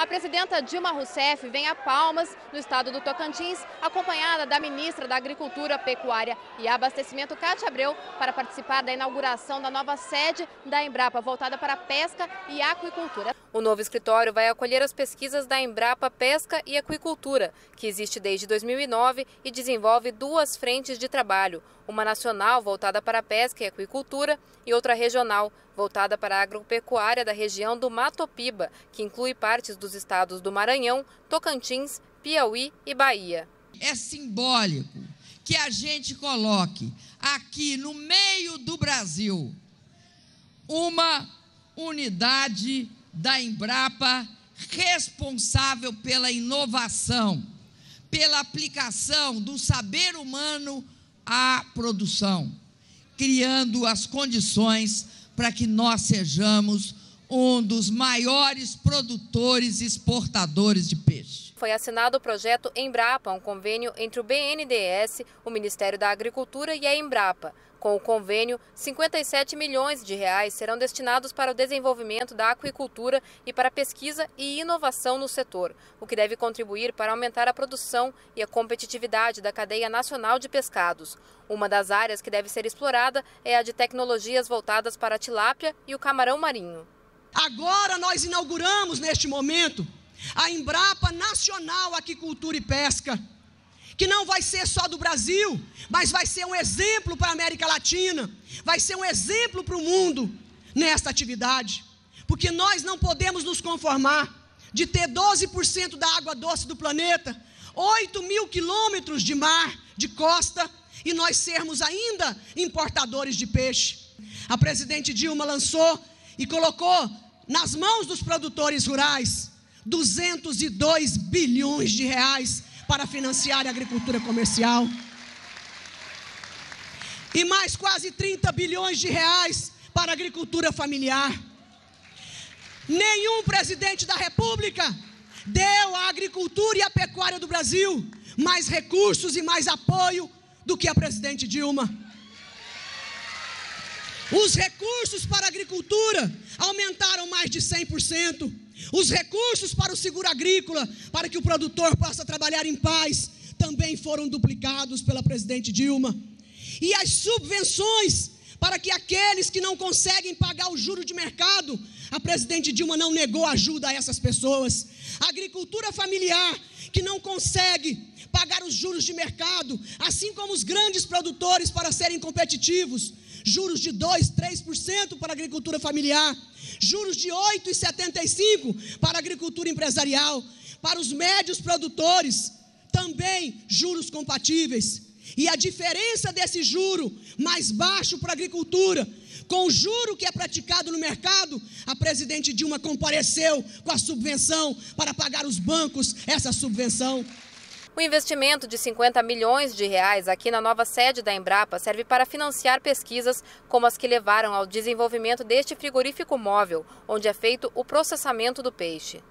A presidenta Dilma Rousseff vem a Palmas, no estado do Tocantins, acompanhada da ministra da Agricultura, Pecuária e Abastecimento, Cátia Abreu, para participar da inauguração da nova sede da Embrapa, voltada para pesca e aquicultura. O novo escritório vai acolher as pesquisas da Embrapa Pesca e Aquicultura, que existe desde 2009 e desenvolve duas frentes de trabalho, uma nacional voltada para pesca e aquicultura e outra regional voltada para a agropecuária da região do Matopiba, que inclui partes dos estados do Maranhão, Tocantins, Piauí e Bahia. É simbólico que a gente coloque aqui no meio do Brasil uma unidade da Embrapa responsável pela inovação, pela aplicação do saber humano à produção, criando as condições para que nós sejamos um dos maiores produtores e exportadores de peixe. Foi assinado o projeto Embrapa, um convênio entre o BNDES, o Ministério da Agricultura e a Embrapa. Com o convênio, 57 milhões de reais serão destinados para o desenvolvimento da aquicultura e para pesquisa e inovação no setor, o que deve contribuir para aumentar a produção e a competitividade da cadeia nacional de pescados. Uma das áreas que deve ser explorada é a de tecnologias voltadas para a tilápia e o camarão marinho. Agora nós inauguramos neste momento a Embrapa Nacional Aquicultura e Pesca que não vai ser só do Brasil, mas vai ser um exemplo para a América Latina, vai ser um exemplo para o mundo nesta atividade, porque nós não podemos nos conformar de ter 12% da água doce do planeta, 8 mil quilômetros de mar, de costa, e nós sermos ainda importadores de peixe. A presidente Dilma lançou e colocou nas mãos dos produtores rurais 202 bilhões de reais para financiar a agricultura comercial. E mais quase 30 bilhões de reais para a agricultura familiar. Nenhum presidente da República deu à agricultura e à pecuária do Brasil mais recursos e mais apoio do que a presidente Dilma. Os recursos para a agricultura aumentaram mais de 100%. Os recursos para o seguro agrícola, para que o produtor possa trabalhar em paz, também foram duplicados pela presidente Dilma. E as subvenções para que aqueles que não conseguem pagar o juro de mercado, a presidente Dilma não negou ajuda a essas pessoas. A agricultura familiar que não consegue pagar os juros de mercado, assim como os grandes produtores para serem competitivos, juros de 2, 3% para a agricultura familiar, juros de 8,75 para a agricultura empresarial, para os médios produtores, também juros compatíveis. E a diferença desse juro mais baixo para a agricultura, com o juro que é praticado no mercado, a presidente Dilma compareceu com a subvenção para pagar os bancos essa subvenção. O investimento de 50 milhões de reais aqui na nova sede da Embrapa serve para financiar pesquisas como as que levaram ao desenvolvimento deste frigorífico móvel, onde é feito o processamento do peixe.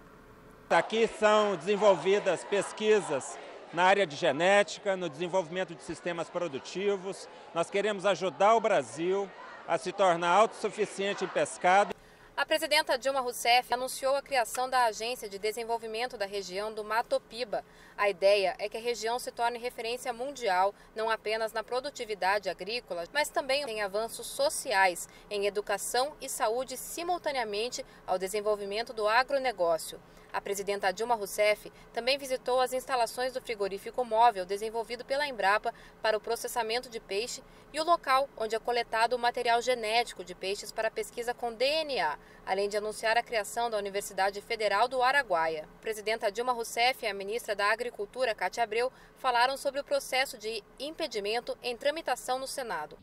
Aqui são desenvolvidas pesquisas na área de genética, no desenvolvimento de sistemas produtivos. Nós queremos ajudar o Brasil a se tornar autossuficiente em pescado. A presidenta Dilma Rousseff anunciou a criação da Agência de Desenvolvimento da Região do Matopiba. A ideia é que a região se torne referência mundial, não apenas na produtividade agrícola, mas também em avanços sociais, em educação e saúde simultaneamente ao desenvolvimento do agronegócio. A presidenta Dilma Rousseff também visitou as instalações do frigorífico móvel desenvolvido pela Embrapa para o processamento de peixe e o local onde é coletado o material genético de peixes para pesquisa com DNA, além de anunciar a criação da Universidade Federal do Araguaia. Presidenta Dilma Rousseff e a ministra da Agricultura, Cátia Abreu, falaram sobre o processo de impedimento em tramitação no Senado.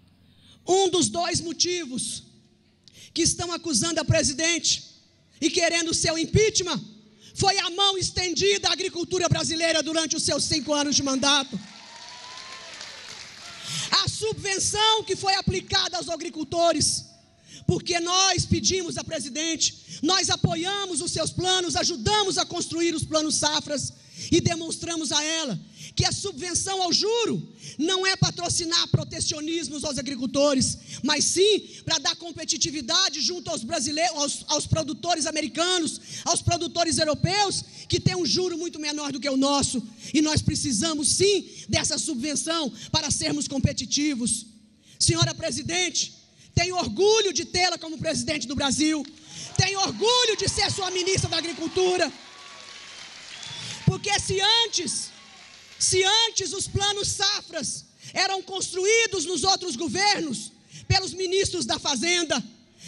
Um dos dois motivos que estão acusando a presidente e querendo seu impeachment foi a mão estendida à agricultura brasileira durante os seus cinco anos de mandato. A subvenção que foi aplicada aos agricultores, porque nós pedimos a presidente, nós apoiamos os seus planos, ajudamos a construir os planos safras e demonstramos a ela que a subvenção ao juro não é patrocinar protecionismos aos agricultores, mas sim para dar competitividade junto aos brasileiros, aos, aos, produtores americanos, aos produtores europeus, que têm um juro muito menor do que o nosso. E nós precisamos sim dessa subvenção para sermos competitivos. Senhora presidente, tenho orgulho de tê-la como presidente do Brasil. Tenho orgulho de ser sua ministra da Agricultura. Porque se antes se antes os planos safras eram construídos nos outros governos, pelos ministros da Fazenda,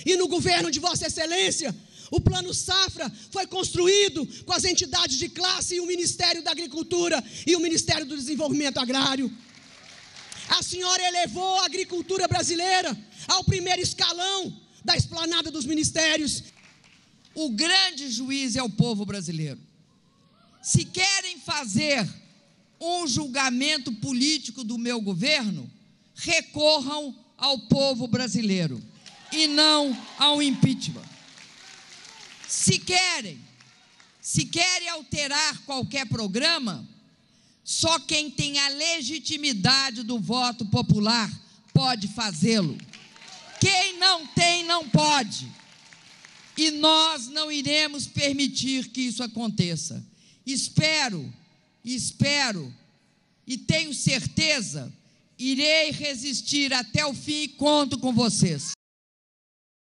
e no governo de Vossa Excelência, o plano safra foi construído com as entidades de classe e o Ministério da Agricultura e o Ministério do Desenvolvimento Agrário. A senhora elevou a agricultura brasileira ao primeiro escalão da esplanada dos ministérios. O grande juiz é o povo brasileiro. Se querem fazer um julgamento político do meu governo, recorram ao povo brasileiro e não ao impeachment. Se querem, se querem alterar qualquer programa, só quem tem a legitimidade do voto popular pode fazê-lo. Quem não tem, não pode. E nós não iremos permitir que isso aconteça. Espero espero e tenho certeza, irei resistir até o fim e conto com vocês.